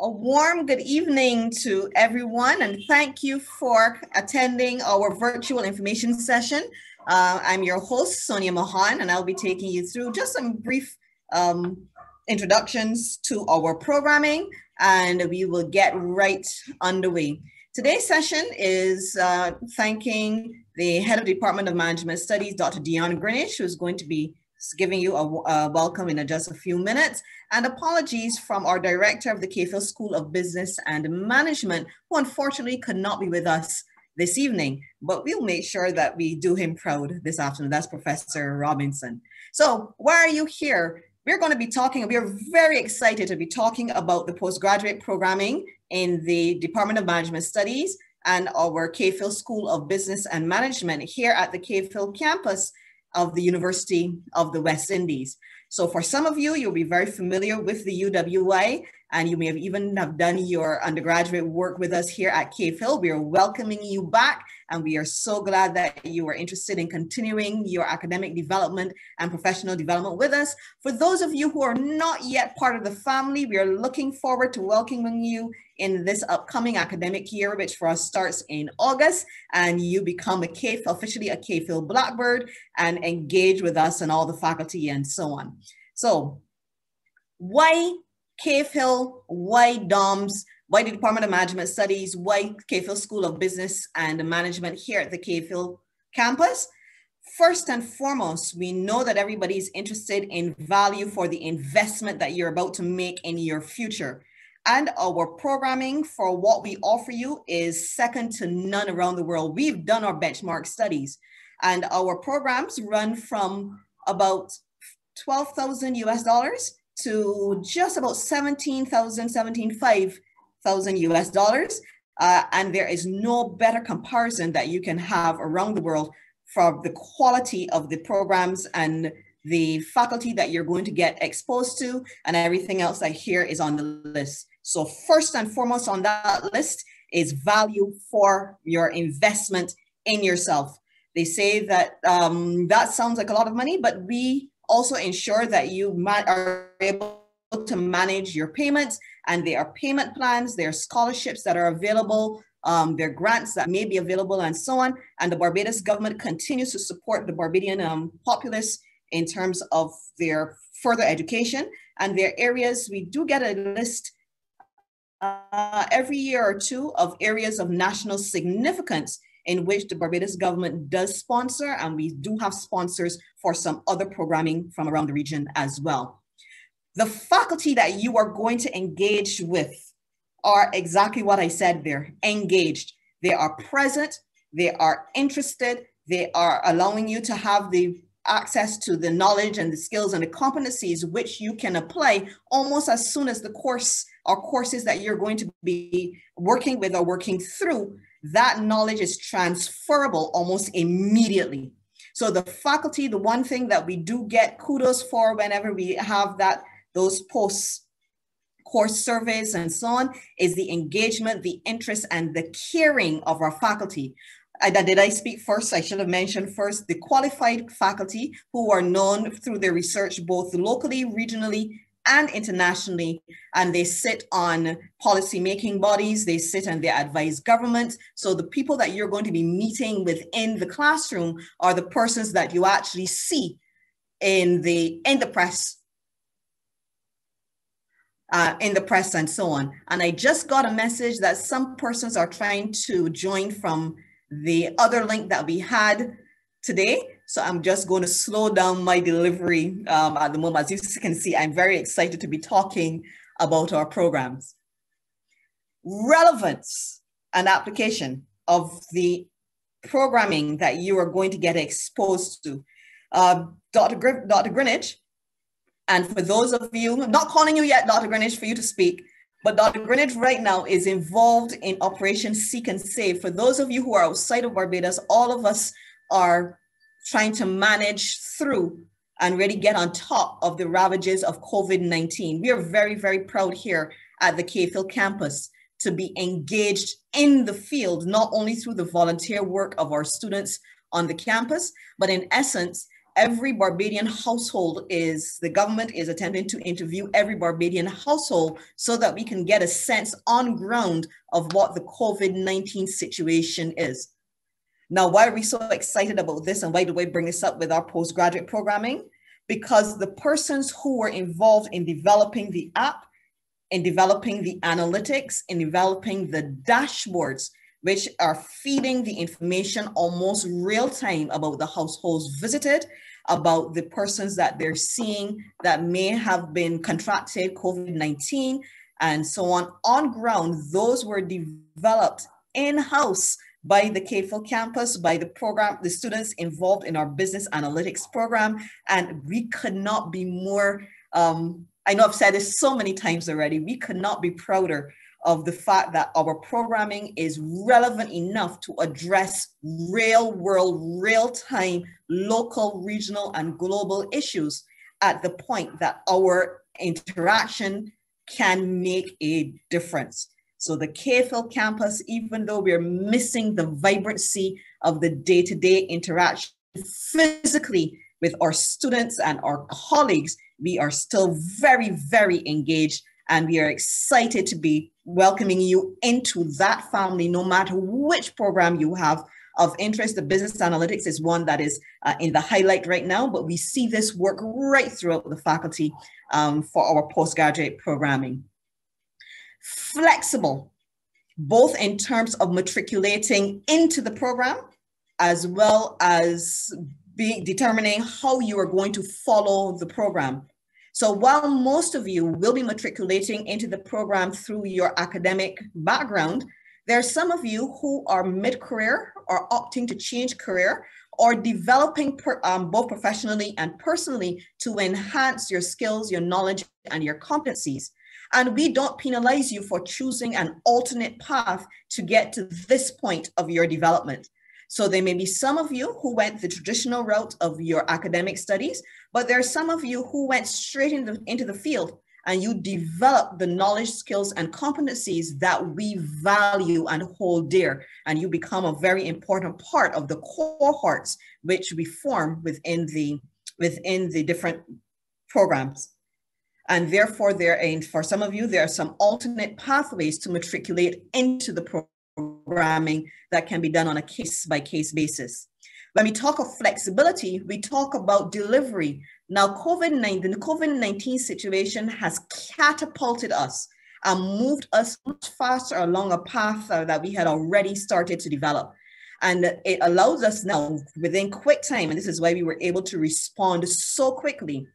A warm good evening to everyone, and thank you for attending our virtual information session. Uh, I'm your host, Sonia Mohan, and I'll be taking you through just some brief um, introductions to our programming, and we will get right underway. Today's session is uh, thanking the head of Department of Management Studies, Dr. Dion Greenidge, who's going to be giving you a, a, welcome in just a few minutes. And apologies from our director of the Cave School of Business and Management, who unfortunately could not be with us this evening, but we'll make sure that we do him proud this afternoon. That's Professor Robinson. So why are you here? We're going to be talking, we are very excited to be talking about the postgraduate programming in the Department of Management Studies and our Hill School of Business and Management here at the Hill campus of the University of the West Indies. So for some of you, you'll be very familiar with the UWI and you may have even have done your undergraduate work with us here at Cave Hill. We are welcoming you back and we are so glad that you are interested in continuing your academic development and professional development with us. For those of you who are not yet part of the family, we are looking forward to welcoming you in this upcoming academic year, which for us starts in August, and you become a Cave, officially a Cave Blackbird and engage with us and all the faculty and so on. So why Cave Hill, why DOMS, why the Department of Management Studies, why Cave Hill School of Business and Management here at the Cave Hill campus. First and foremost, we know that everybody is interested in value for the investment that you're about to make in your future. And our programming for what we offer you is second to none around the world. We've done our benchmark studies, and our programs run from about 12,000 US dollars to just about 17,000, 17,500 US dollars. Uh, and there is no better comparison that you can have around the world for the quality of the programs and the faculty that you're going to get exposed to and everything else that here is on the list. So first and foremost on that list is value for your investment in yourself. They say that um, that sounds like a lot of money, but we also ensure that you are able to manage your payments and there are payment plans, there are scholarships that are available, um, there are grants that may be available and so on. And the Barbados government continues to support the Barbadian um, populace in terms of their further education. And their areas, we do get a list uh, every year or two of areas of national significance in which the Barbados government does sponsor, and we do have sponsors for some other programming from around the region as well. The faculty that you are going to engage with are exactly what I said They're engaged. They are present, they are interested, they are allowing you to have the access to the knowledge and the skills and the competencies which you can apply almost as soon as the course or courses that you're going to be working with or working through that knowledge is transferable almost immediately. So the faculty, the one thing that we do get kudos for whenever we have that those post course surveys and so on is the engagement, the interest, and the caring of our faculty. I, did I speak first? I should have mentioned first the qualified faculty who are known through their research both locally, regionally, and internationally. And they sit on policy making bodies, they sit and they advise government. So the people that you're going to be meeting within the classroom are the persons that you actually see in the in the press uh, in the press and so on. And I just got a message that some persons are trying to join from the other link that we had today. So I'm just going to slow down my delivery um, at the moment. As you can see, I'm very excited to be talking about our programs. Relevance and application of the programming that you are going to get exposed to. Uh, Dr. Gr Dr. Greenidge, and for those of you, I'm not calling you yet, Dr. Greenidge, for you to speak, but Dr. Greenidge right now is involved in Operation Seek and Save. For those of you who are outside of Barbados, all of us are trying to manage through and really get on top of the ravages of COVID-19. We are very, very proud here at the Hill campus to be engaged in the field, not only through the volunteer work of our students on the campus, but in essence, every Barbadian household is, the government is attempting to interview every Barbadian household so that we can get a sense on ground of what the COVID-19 situation is. Now, why are we so excited about this and why do we bring this up with our postgraduate programming? Because the persons who were involved in developing the app, in developing the analytics, in developing the dashboards, which are feeding the information almost real time about the households visited about the persons that they're seeing that may have been contracted COVID 19 and so on. On ground, those were developed in house by the Cave Hill campus, by the program, the students involved in our business analytics program. And we could not be more, um, I know I've said this so many times already, we could not be prouder of the fact that our programming is relevant enough to address real world, real time, local, regional, and global issues at the point that our interaction can make a difference. So the Cave Hill campus, even though we're missing the vibrancy of the day-to-day interaction physically with our students and our colleagues, we are still very, very engaged and we are excited to be welcoming you into that family, no matter which program you have of interest. The business analytics is one that is uh, in the highlight right now, but we see this work right throughout the faculty um, for our postgraduate programming. Flexible, both in terms of matriculating into the program, as well as being determining how you are going to follow the program. So while most of you will be matriculating into the program through your academic background, there are some of you who are mid-career or opting to change career or developing per, um, both professionally and personally to enhance your skills, your knowledge, and your competencies. And we don't penalize you for choosing an alternate path to get to this point of your development. So there may be some of you who went the traditional route of your academic studies, but there are some of you who went straight into, into the field and you develop the knowledge, skills, and competencies that we value and hold dear. And you become a very important part of the cohorts which we form within the, within the different programs. And therefore, there, and for some of you, there are some alternate pathways to matriculate into the programming that can be done on a case by case basis. When we talk of flexibility, we talk about delivery. Now, COVID-19, the COVID-19 situation has catapulted us and moved us much faster along a path that we had already started to develop. And it allows us now within quick time, and this is why we were able to respond so quickly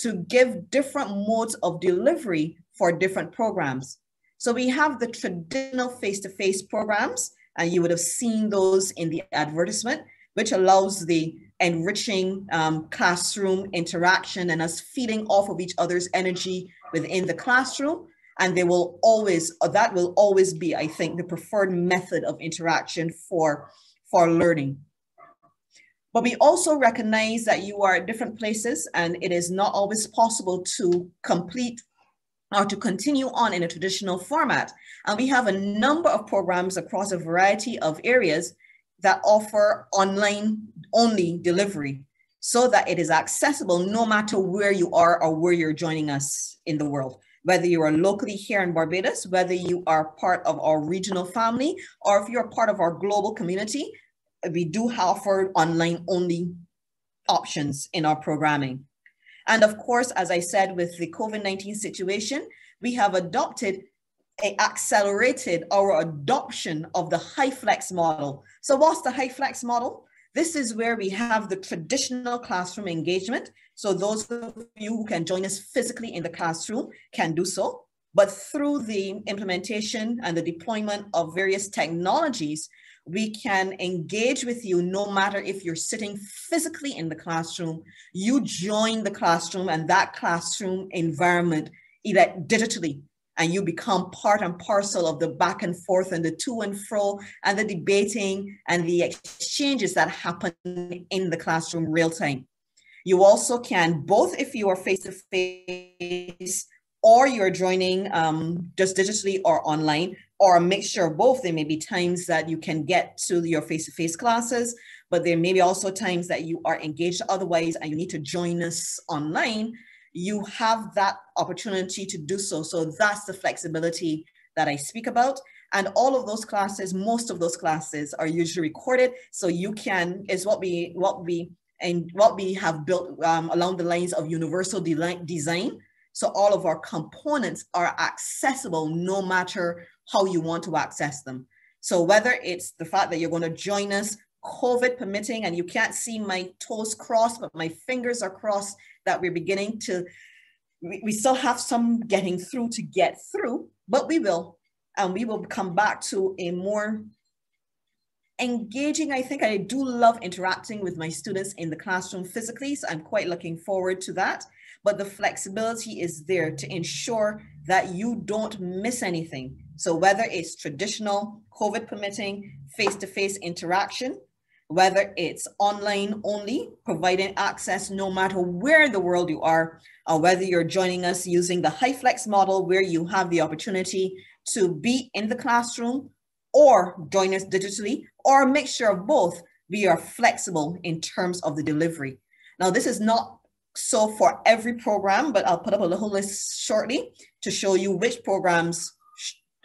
to give different modes of delivery for different programs. So we have the traditional face-to-face programs, and you would have seen those in the advertisement, which allows the enriching um, classroom interaction and us feeding off of each other's energy within the classroom. And they will always, that will always be, I think, the preferred method of interaction for, for learning. But we also recognize that you are at different places and it is not always possible to complete or to continue on in a traditional format. And we have a number of programs across a variety of areas that offer online only delivery so that it is accessible no matter where you are or where you're joining us in the world. Whether you are locally here in Barbados, whether you are part of our regional family, or if you're part of our global community, we do offer online only options in our programming. And of course, as I said, with the COVID-19 situation, we have adopted accelerated our adoption of the HyFlex model. So what's the HyFlex model? This is where we have the traditional classroom engagement. So those of you who can join us physically in the classroom can do so. But through the implementation and the deployment of various technologies, we can engage with you no matter if you're sitting physically in the classroom, you join the classroom and that classroom environment either digitally and you become part and parcel of the back and forth and the to and fro and the debating and the exchanges that happen in the classroom real time. You also can, both if you are face to face or you're joining um, just digitally or online, or a mixture of both. There may be times that you can get to your face to face classes, but there may be also times that you are engaged otherwise and you need to join us online, you have that opportunity to do so. So that's the flexibility that I speak about. And all of those classes, most of those classes are usually recorded. So you can, is what we, what we, and what we have built um, along the lines of universal de design. So all of our components are accessible no matter how you want to access them. So whether it's the fact that you're going to join us, COVID permitting, and you can't see my toes crossed, but my fingers are crossed that we're beginning to, we, we still have some getting through to get through, but we will. And we will come back to a more engaging. I think I do love interacting with my students in the classroom physically, so I'm quite looking forward to that. But the flexibility is there to ensure that you don't miss anything. So whether it's traditional, COVID permitting, face-to-face interaction, whether it's online only, providing access no matter where in the world you are, or whether you're joining us using the HyFlex model where you have the opportunity to be in the classroom or join us digitally or a mixture of both, we are flexible in terms of the delivery. Now, this is not so for every program, but I'll put up a little list shortly to show you which programs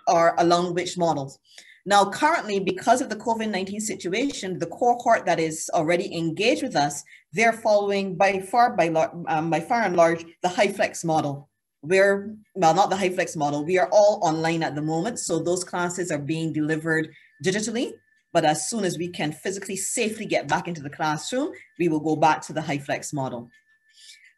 are along which models. Now, currently, because of the COVID-19 situation, the core cohort that is already engaged with us, they're following by far, by, um, by far and large, the HyFlex model. We're, well, not the HyFlex model, we are all online at the moment. So those classes are being delivered digitally. But as soon as we can physically safely get back into the classroom, we will go back to the HyFlex model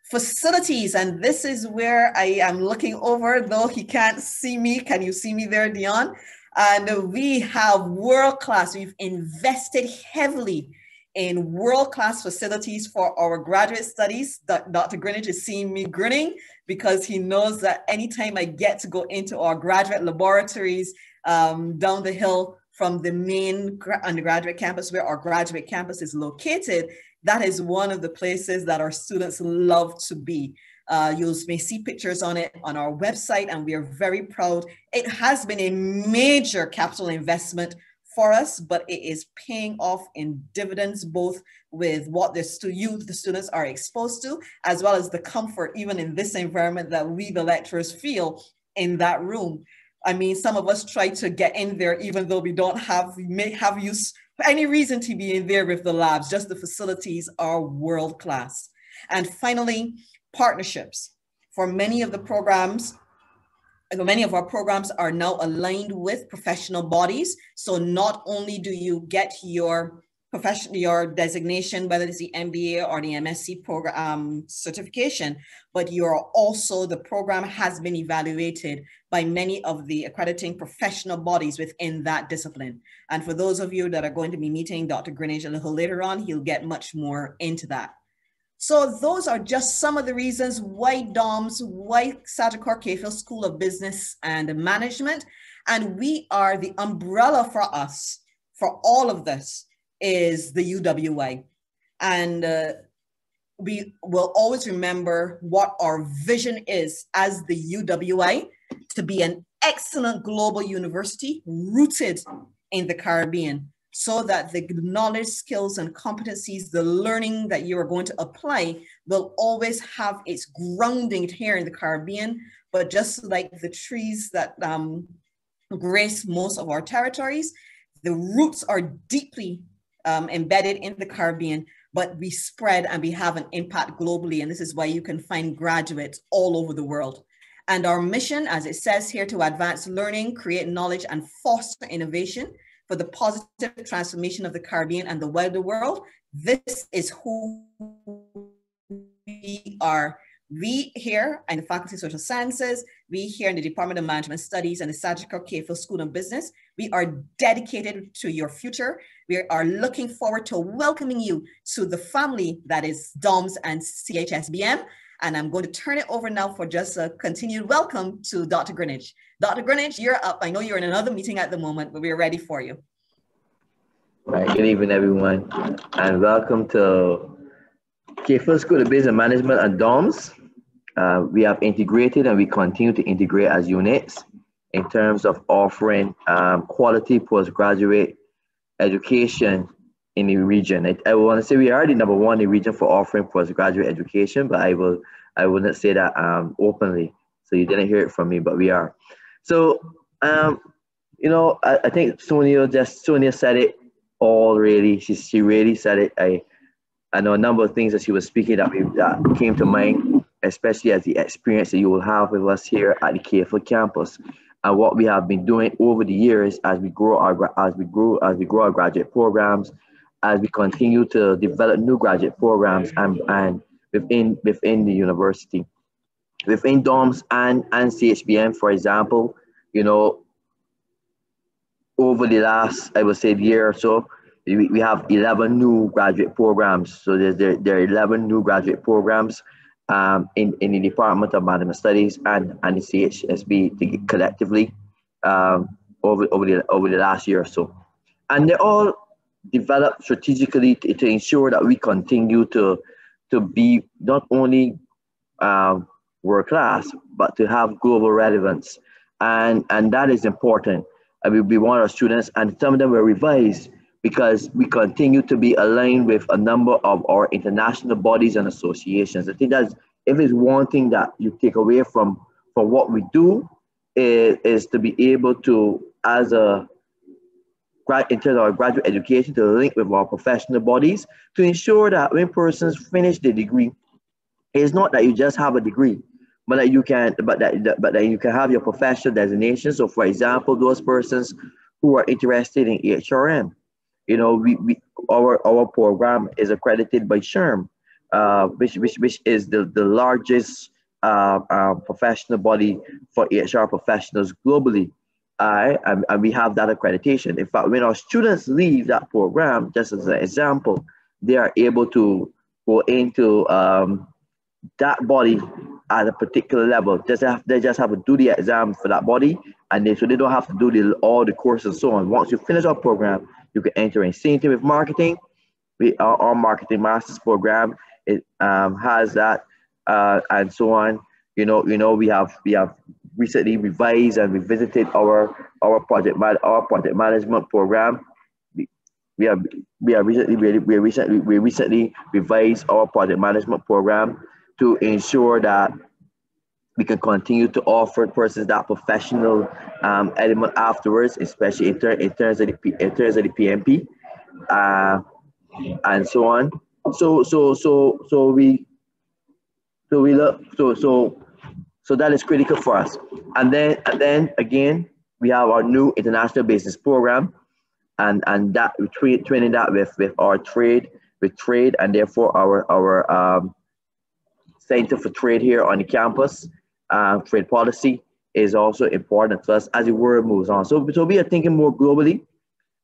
facilities and this is where i am looking over though he can't see me. Can you see me there dion? And we have world class we've invested heavily in world class facilities for our graduate studies. Dr greenidge is seeing me grinning because he knows that anytime i get to go into our graduate laboratories um, down the hill from the main undergraduate campus where our graduate campus is located that is one of the places that our students love to be. Uh, you may see pictures on it on our website, and we are very proud. It has been a major capital investment for us, but it is paying off in dividends, both with what the stu- youth, the students are exposed to, as well as the comfort, even in this environment that we, the lecturers, feel in that room. I mean, some of us try to get in there, even though we don't have, we may have use any reason to be in there with the labs, just the facilities are world class. And finally, partnerships. For many of the programs, many of our programs are now aligned with professional bodies. So not only do you get your profession, your designation, whether it's the MBA or the MSc program um, certification, but you're also, the program has been evaluated by many of the accrediting professional bodies within that discipline. And for those of you that are going to be meeting Dr. Greenidge a little later on, he'll get much more into that. So those are just some of the reasons why DOMS, why Sagicor Cave Hill School of Business and Management, and we are the umbrella for us for all of this is the UWI. And uh, we will always remember what our vision is as the UWI to be an excellent global university rooted in the Caribbean so that the knowledge, skills, and competencies, the learning that you are going to apply will always have its grounding here in the Caribbean. But just like the trees that um, grace most of our territories, the roots are deeply um, embedded in the Caribbean, but we spread and we have an impact globally. And this is why you can find graduates all over the world. And our mission, as it says here, to advance learning, create knowledge, and foster innovation for the positive transformation of the Caribbean and the wider world. This is who we are. We here in the Faculty of Social Sciences, we here in the Department of Management Studies and the Sagicor Cave Hill School of Business, we are dedicated to your future. We are looking forward to welcoming you to the family that is DOMS and CHSBM. And I'm going to turn it over now for just a continued welcome to Dr. Greenidge. Dr. Greenidge, you're up. I know you're in another meeting at the moment, but we're ready for you. Good evening, everyone, and welcome to Cave Hill School of Business Management and DOMS. Uh, we have integrated and we continue to integrate as units in terms of offering um, quality postgraduate education in the region. I, I want to say we are the number one in the region for offering postgraduate education, but I will I will not say that um, openly. So you didn't hear it from me, but we are. So um, you know, I, I think Sonia just Sonia said it all really. She she really said it. I I know a number of things that she was speaking that, that came to mind, especially as the experience that you will have with us here at the Cave Hill campus and what we have been doing over the years as we grow our as we grow as we grow our graduate programs, as we continue to develop new graduate programs and, and within within the university. Within DOMS and, and CHBM, for example, you know, over the last, I would say, year or so, we, we have 11 new graduate programs. So there's, there, there are 11 new graduate programs um, in, in the Department of Management Studies and, and the CHSB collectively um, over, over, the, over the last year or so. And they're all developed strategically to, to ensure that we continue to, to be not only um, world class, but to have global relevance. And, and that is important. I mean, we want our students, and some of them were revised because we continue to be aligned with a number of our international bodies and associations. I think that's if it's one thing that you take away from from what we do is, is to be able to, as a in terms of our graduate education, to link with our professional bodies to ensure that when persons finish the degree, it's not that you just have a degree, but that you can, but that, but that you can have your professional designation. So, for example, those persons who are interested in HRM, you know, we, we our our program is accredited by SHRM, uh, which, which which is the the largest uh, uh, professional body for HR professionals globally. Uh, and, and we have that accreditation. In fact, when our students leave that program, just as an example, they are able to go into um, that body at a particular level. Just have, they just have to do the exam for that body, and they, so they don't have to do the, all the courses and so on. Once you finish our program, you can enter in. Same thing with marketing. We our, our marketing masters program it um, has that uh, and so on. You know, you know, we have we have recently revised and revisited our our project our project management program. We, we have we have recently we recently we recently revised our project management program to ensure that we can continue to offer courses that professional um, element afterwards, especially in, ter- in terms of the P- in terms of the PMP, uh, and so on. So so so so we so we look so so so that is critical for us. And then and then again we have our new international business program, and and that we tra- training that with with our trade with trade and therefore our our um, center for trade here on the campus uh, trade policy is also important to us as the world moves on. So, so we are thinking more globally,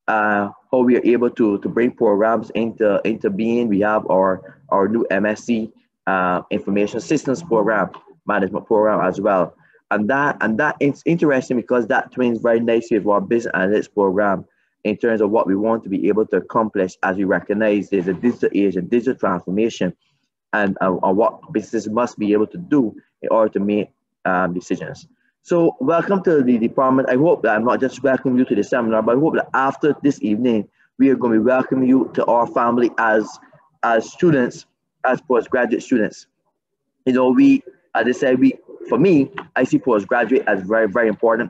uh, how we are able to, to bring programs into, into being. We have our, our new MSc uh, Information Systems Program, Management Program as well. And that, and that is interesting because that twins very nicely with our Business Analytics Program in terms of what we want to be able to accomplish as we recognize there's a digital age and digital transformation and uh, what businesses must be able to do in order to make um, decisions. So welcome to the department. I hope that I'm not just welcoming you to the seminar, but I hope that after this evening, we are going to be welcoming you to our family as, as students, as postgraduate students. You know, we, as I said, we, for me, I see postgraduate as very, very important.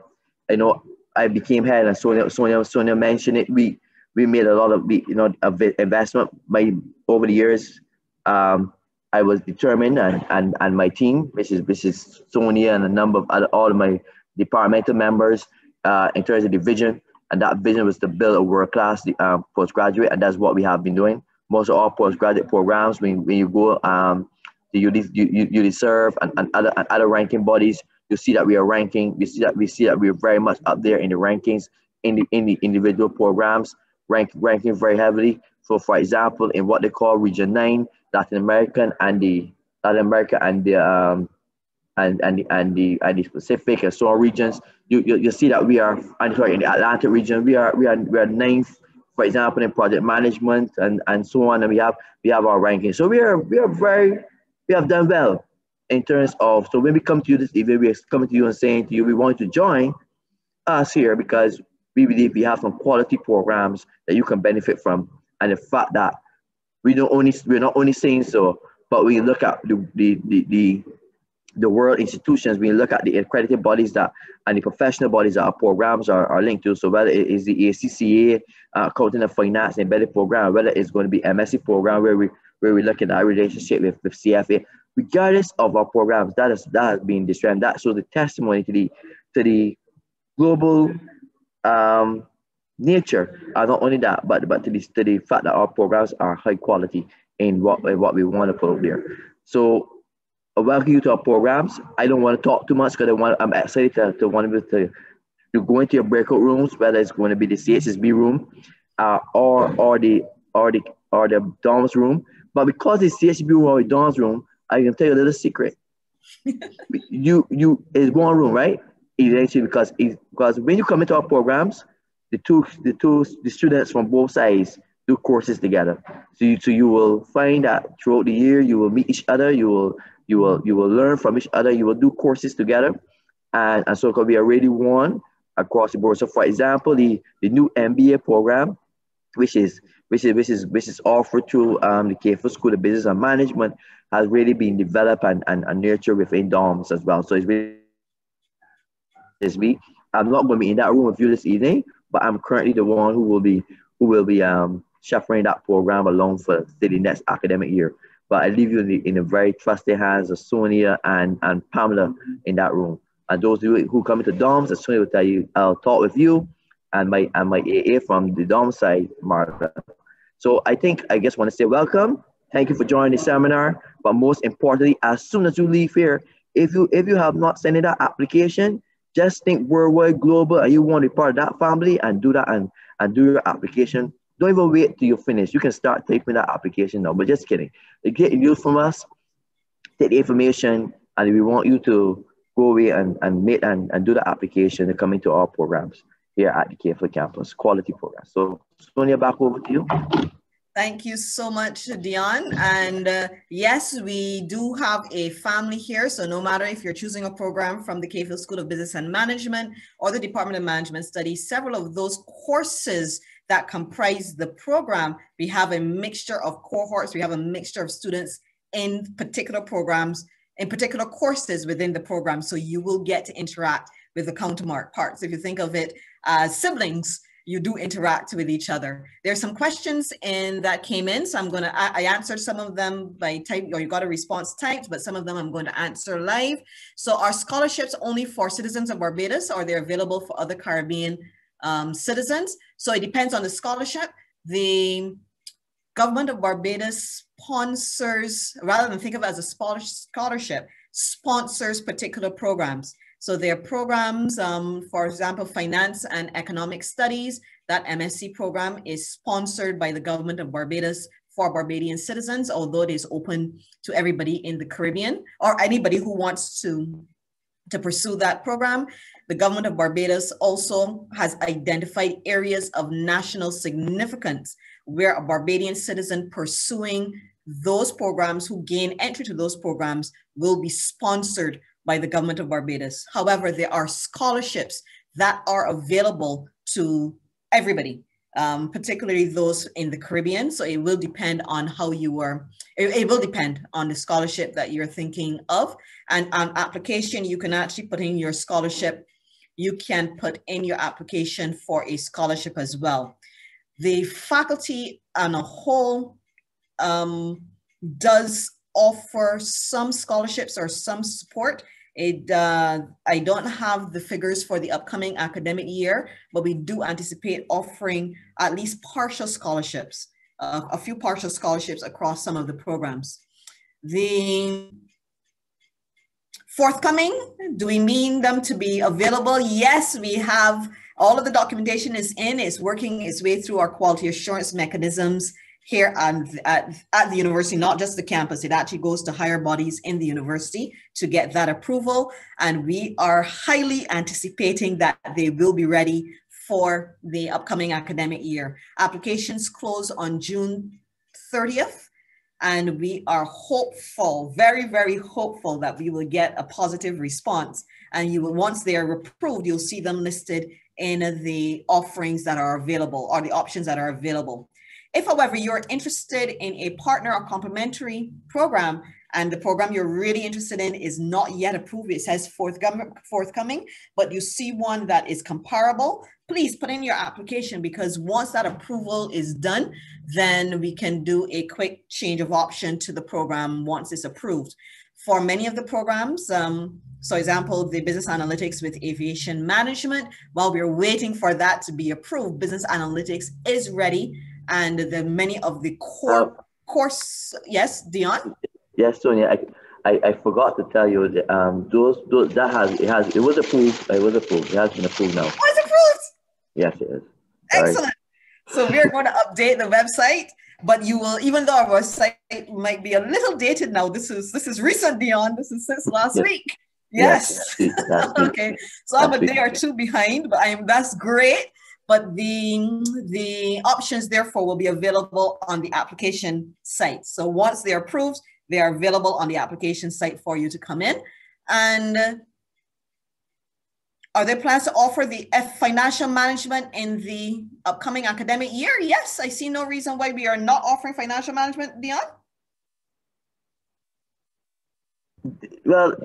I know I became head and Sonia, Sonia, Sonia mentioned it. We, we made a lot of, you know, of investment by over the years. Um, I was determined and, and, and my team, which is Sonia and a number of other, all of my departmental members uh, in terms of the vision. And that vision was to build a world-class uh, postgraduate, and that's what we have been doing. Most of our postgraduate programs, when, when you go um, to UD, you, serve and, and, other, and other ranking bodies, you see that we are ranking. We see that we see that we're very much up there in the rankings in the in the individual programs, rank, ranking very heavily. So, for example, in what they call Region Nine, Latin American and the Latin America and the um, and and the, and the and the Pacific and so on regions, you, you, you see that we are I'm sorry in the Atlantic region we are we are we are ninth, for example, in project management and and so on, and we have we have our ranking. So we are we are very we have done well in terms of so when we come to you this evening, we are coming to you and saying to you we want to join us here because we believe we have some quality programs that you can benefit from. And the fact that we don't only we're not only saying so, but we look at the the the, the, the world institutions, we look at the accredited bodies that and the professional bodies that our programs are, are linked to. So whether it is the ACCA, uh, Accounting and Finance Embedded Program, whether it's going to be MSc program where we where we look at our relationship with, with CFA, regardless of our programs, that is that has been described. That so the testimony to the to the global um, nature. Uh, not only that, but but to the, to the fact that our programs are high quality in what in what we want to put out there. So I welcome you to our programs. I don't want to talk too much because I want I'm excited to, to want to, to to go into your breakout rooms, whether it's going to be the CHSB room, uh, or or the or the or the DOMS room. But because it's CHSB room or the DOMS room, I can tell you a little secret. you you is one room, right? Eventually, because because when you come into our programs, the two the two the students from both sides do courses together. So you so you will find that throughout the year you will meet each other, you will you will you will learn from each other, you will do courses together, and, and so it could be already one across the board. So for example, the, the new MBA program, which is which is which is which is offered through um, the Cave Hill School of Business and Management, has really been developed and, and, and nurtured within DOMS as well. So it's really this week. I'm not going to be in that room with you this evening, but I'm currently the one who will be who will be um, shepherding that program along for the next academic year. But I leave you in the, in the very trusted hands of Sonia and, and Pamela in that room. And those who, who come into DOMS, as Sonia will tell you, I'll talk with you and my and my AA from the DOM side, Martha. So I think I just want to say welcome. Thank you for joining the seminar. But most importantly, as soon as you leave here, if you if you have not sent in that application, just think worldwide, global, and you want to be part of that family and do that and, and do your application. Don't even wait till you finish. You can start typing that application now, but just kidding. You get news from us, take the information, and we want you to go away and, and make and, and do the application and come into our programs here at the Cave Hill campus, quality programs. So Sonia, back over to you. Thank you so much, Dion. And uh, yes, we do have a family here. So no matter if you're choosing a program from the Cave Hill School of Business and Management or the Department of Management Studies, several of those courses that comprise the program, we have a mixture of cohorts. We have a mixture of students in particular programs, in particular courses within the program. So you will get to interact with the counterpart parts. If you think of it as siblings, you do interact with each other. There's some questions in that came in, so I'm to I, I answered some of them by type or you got a response typed, but some of them I'm going to answer live. So are scholarships only for citizens of Barbados, or they're available for other Caribbean um, citizens? So it depends on the scholarship. The government of Barbados sponsors, rather than think of it as a scholarship, sponsors particular programs. So there are programs, um, for example, finance and economic studies. That MSc program is sponsored by the government of Barbados for Barbadian citizens, although it is open to everybody in the Caribbean or anybody who wants to, to pursue that program. The government of Barbados also has identified areas of national significance where a Barbadian citizen pursuing those programs who gain entry to those programs will be sponsored by the government of Barbados. However, there are scholarships that are available to everybody, um, particularly those in the Caribbean. So it will depend on how you are, it, it, will depend on the scholarship that you're thinking of. And on application, you can actually put in your scholarship. You can put in your application for a scholarship as well. The faculty on a whole um, does offer some scholarships or some support. It, uh, I don't have the figures for the upcoming academic year, but we do anticipate offering at least partial scholarships, uh, a few partial scholarships across some of the programs. The forthcoming, do we mean them to be available? Yes, we have all of the documentation is in, it's working its way through our quality assurance mechanisms here and at, at, the university, not just the campus, it actually goes to higher bodies in the university to get that approval. And we are highly anticipating that they will be ready for the upcoming academic year. Applications close on June 30th. And we are hopeful, very, very hopeful that we will get a positive response. And you will, once they are approved, you'll see them listed in the offerings that are available or the options that are available. If, however, you're interested in a partner or complementary program, and the program you're really interested in is not yet approved, it says forthcoming, but you see one that is comparable, please put in your application because once that approval is done, then we can do a quick change of option to the program once it's approved. For many of the programs, um, so example, the business analytics with aviation management, while we're waiting for that to be approved, business analytics is ready and the many of the core uh, course, yes, Dion? Yes, Sonia, I, I, I, forgot to tell you that um those those that has it has it was approved. It was approved. It has been approved now. Oh, it's approved. Yes, it is. Excellent. So we're going to update the website, but you will, even though our site might be a little dated now. This is this is recent, Dion. This is since last yes. week. Yes. yes okay. So I'm a day or two behind, but I'm that's great. But the the options therefore will be available on the application site. So once they're approved, they are available on the application site for you to come in. And are there plans to offer the F financial management in the upcoming academic year? Yes, I see no reason why we are not offering financial management, Dion. Well,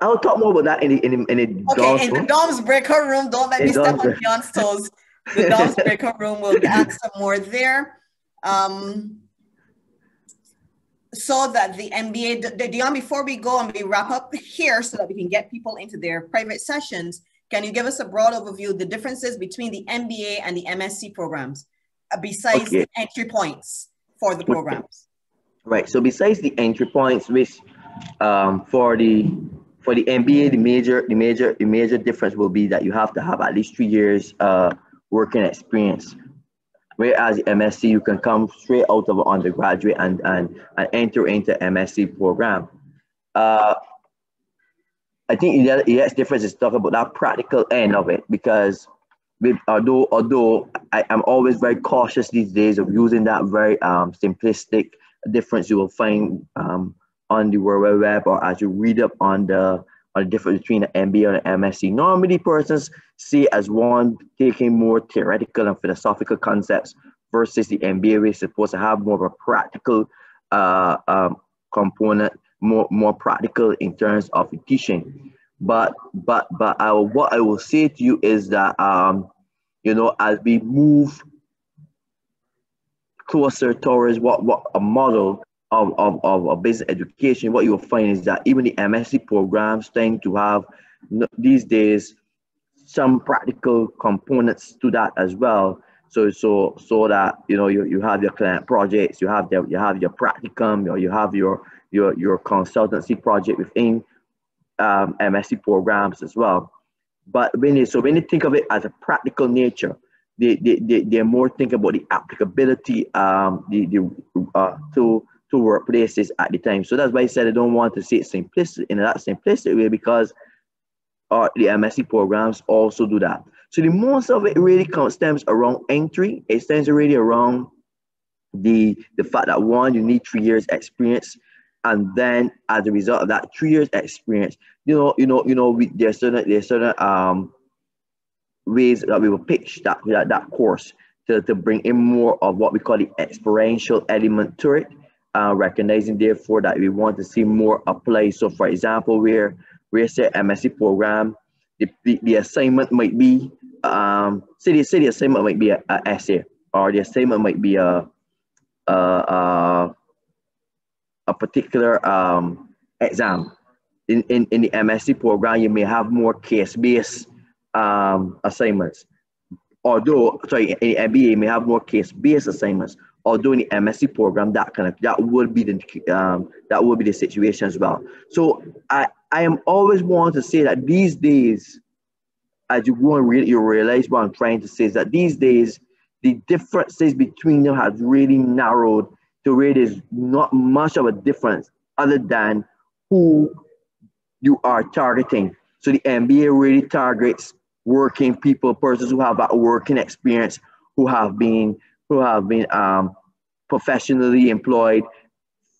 I'll talk more about that in the in the, in the okay, in the Dom's breaker room. Don't let in me step on Dion's toes. The Dom's breaker room will add some more there. Um, so that the MBA, the, Dion, before we go and we wrap up here so that we can get people into their private sessions, can you give us a broad overview of the differences between the MBA and the MSc programs, uh, besides okay. the entry points for the programs? Right. So besides the entry points, which um, for the for the MBA, the major the major the major difference will be that you have to have at least three years uh, working experience. Whereas MSc, you can come straight out of undergraduate and, and, and enter into MSc program. Uh, I think the next difference is talk about that practical end of it because with, although although I, am always very cautious these days of using that very um, simplistic difference you will find um, on the World Wide Web or as you read up on the the difference between the MBA and the MSc. Normally persons see as one taking more theoretical and philosophical concepts versus the MBA which is supposed to have more of a practical uh, um, component, more more practical in terms of teaching. But but but I, what I will say to you is that um, you know as we move closer towards what what a model of, of, of, of business education, what you will find is that even the MSc programs tend to have these days some practical components to that as well. So so so that you know you, you have your client projects, you have the, you have your practicum, or you have your your your consultancy project within um, MSc programs as well. But when you so when you think of it as a practical nature, they they, they they're more think about the applicability um the the uh, to to workplaces at the time. So that's why I said I don't want to say it simplistic in that simplistic way because uh, the MSc programs also do that. So the most of it really comes, stems around entry. It stems really around the the fact that one, you need three years experience, and then as a result of that three years experience, you know, you know, you know, we, there's certain there's certain um ways that we will pitch that that, that course to, to bring in more of what we call the experiential element to it uh, recognizing therefore that we want to see more apply. So for example, where where say MSc program, the, the, the assignment might be um, say the, say the assignment might be a, a essay or the assignment might be a a, a, a particular um, exam. In, in, in the MSc program, you may have more case-based um, assignments. Although, sorry, in the MBA, you may have more case-based assignments or doing the MSc program, that kind of that would be the um, that would be the situation as well. So I I am always want to say that these days, as you go and read, you realize what I'm trying to say is that these days the differences between them has really narrowed to where there's not much of a difference other than who you are targeting. So the MBA really targets working people, persons who have that working experience, who have been who have been um, professionally employed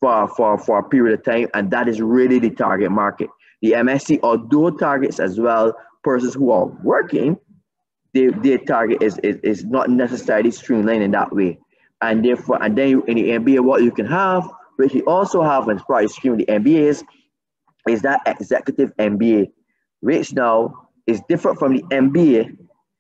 for, for, for a period of time, and that is really the target market. The MSc, although targets as well persons who are working, their, their target is, is, is not necessarily streamlined in that way. and therefore, and then in the MBA, what you can have, which you also have part of stream the MBAs, is that executive MBA, which now is different from the MBA,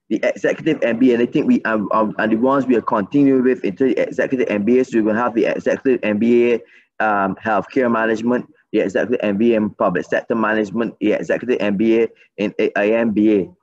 the executive MBA. And I think we um, um, and the ones we are continuing with into the executive MBA. So you're gonna have the executive MBA, um, healthcare management, the executive MBA in public sector management, the executive MBA in IMBA.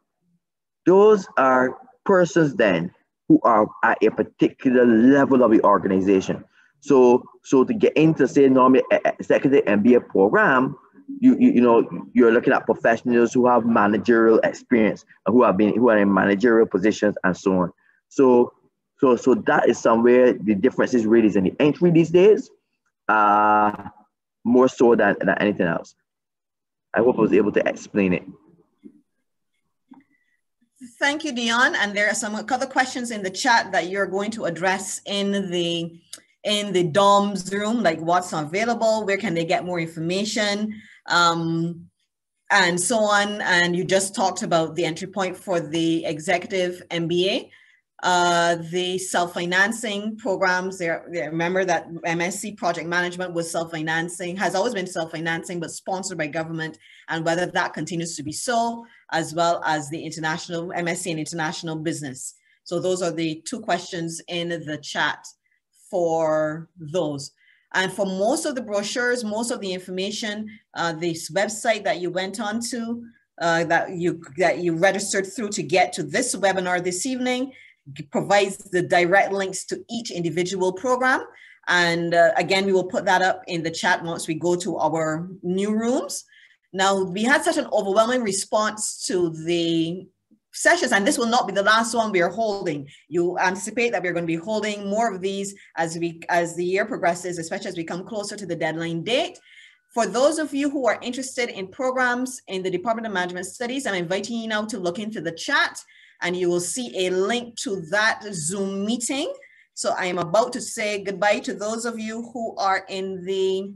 Those are persons then who are at a particular level of the organization. So, so to get into say normally executive MBA program, you, you you know you're looking at professionals who have managerial experience who have been who are in managerial positions and so on. So so so that is somewhere the difference is really is in the entry these days, uh, more so than, than anything else. I hope I was able to explain it. Thank you, Dion. And there are some other questions in the chat that you're going to address in the in the DOMS room, like what's available, where can they get more information, um, and so on. And you just talked about the entry point for the executive MBA. Uh, the self-financing programs, there, remember that MSc project management was self-financing, has always been self-financing, but sponsored by government, and whether that continues to be so, as well as the international MSc and international business. So those are the two questions in the chat for those. And for most of the brochures, most of the information, uh, this website that you went on to, uh, that you that you registered through to get to this webinar this evening provides the direct links to each individual program. And uh, again, we will put that up in the chat once we go to our new rooms. Now, we had such an overwhelming response to the sessions, and this will not be the last one we are holding. You anticipate that we're going to be holding more of these as we as the year progresses, especially as we come closer to the deadline date. For those of you who are interested in programs in the Department of Management Studies, I'm inviting you now to look into the chat and you will see a link to that Zoom meeting. So I am about to say goodbye to those of you who are in the,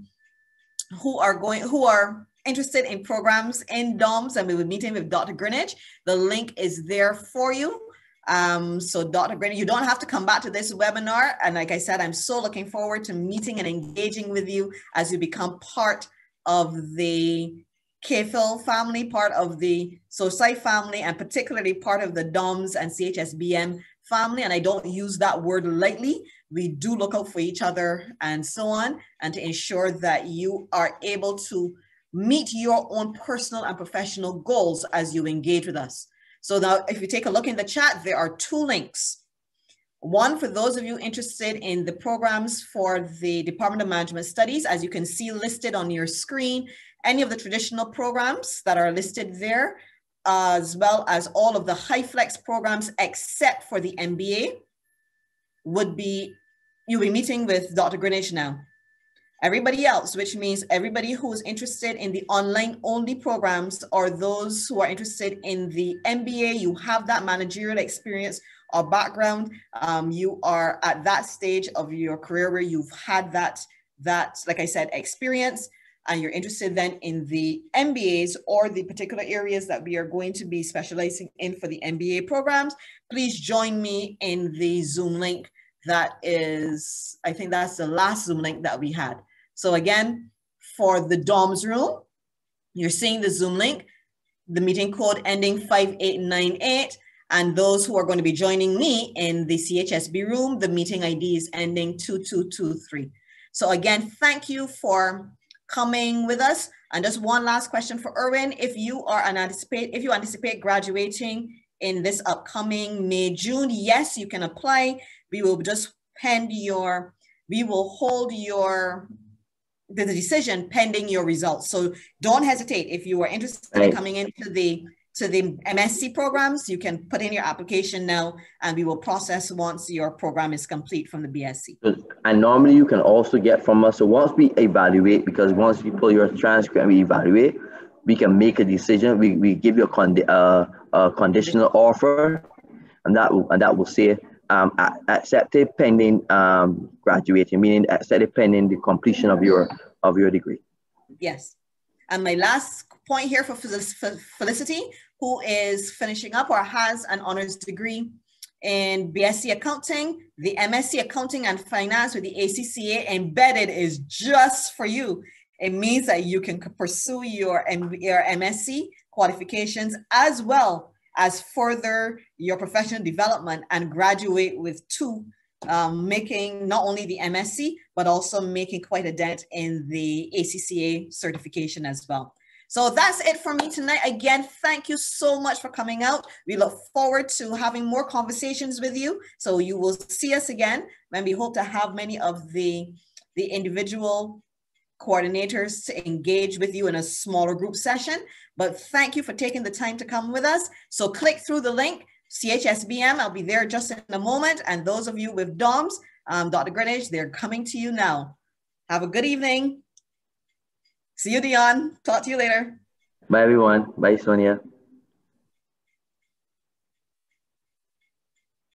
who are going, who are interested in programs in DOMS and we will be meeting with Dr. Greenidge. The link is there for you. Um, so Dr. Greenidge, you don't have to come back to this webinar. And like I said, I'm so looking forward to meeting and engaging with you as you become part of the Cave Hill family, part of the SOCI family, and particularly part of the DOMS and CHSBM family. And I don't use that word lightly. We do look out for each other and so on, and to ensure that you are able to meet your own personal and professional goals as you engage with us. So now if you take a look in the chat, there are two links. One for those of you interested in the programs for the Department of Management Studies, as you can see listed on your screen, any of the traditional programs that are listed there, as well as all of the HyFlex programs except for the MBA would be, you'll be meeting with Dr. Greenidge now. Everybody else, which means everybody who is interested in the online only programs or those who are interested in the MBA, you have that managerial experience or background, um, you are at that stage of your career where you've had that, that, like I said, experience and you're interested then in the MBAs or the particular areas that we are going to be specializing in for the MBA programs, please join me in the Zoom link. That is, I think that's the last Zoom link that we had. So again, for the DOMS room, you're seeing the Zoom link, the meeting code ending 5898, and those who are going to be joining me in the CHSB room, the meeting ID is ending 2223. So again, thank you for coming with us. And just one last question for Erwin. If you are an anticipate, if you anticipate graduating in this upcoming May, June, yes, you can apply. We will just pen your, we will hold your the, decision pending your results. So don't hesitate. If you are interested in coming into the to the MSc programs, you can put in your application now and we will process once your program is complete from the BSc. And normally you can also get from us, so once we evaluate, because once we pull your transcript and we evaluate, we can make a decision. We, we give you a, condi- uh, a conditional offer and that will, and that will say um, accepted pending um, graduating, meaning accepted pending the completion of your, of your degree. Yes. And my last point here for Felicity, who is finishing up or has an honors degree in BSc Accounting, the MSc Accounting and Finance with the ACCA embedded is just for you. It means that you can pursue your, your MSc qualifications as well as further your professional development and graduate with two, um, making not only the MSc, but also making quite a dent in the ACCA certification as well. So that's it for me tonight. Again, thank you so much for coming out. We look forward to having more conversations with you. So you will see us again, and we hope to have many of the, the individual coordinators to engage with you in a smaller group session. But thank you for taking the time to come with us. So click through the link, CHSBM. I'll be there just in a moment. And those of you with DOMS, um, Dr. Greenidge, they're coming to you now. Have a good evening. See you, Dion. Talk to you later. Bye, everyone. Bye, Sonia.